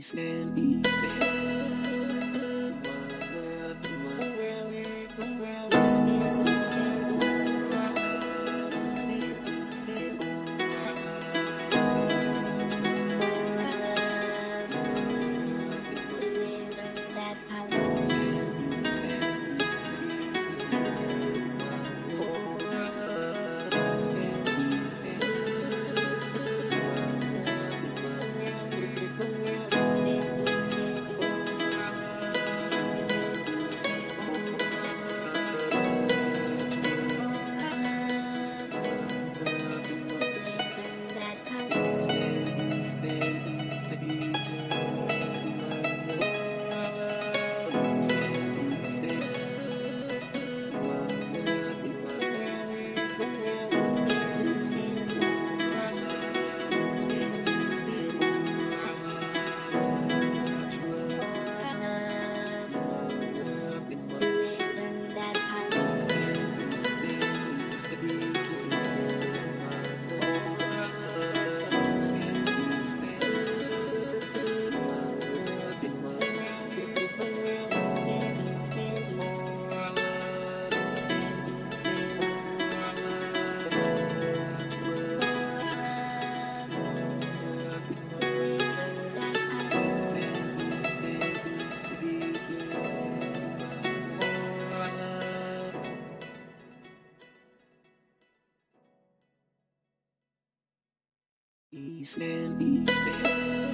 Baileys, Baileys, Baileys. East End, East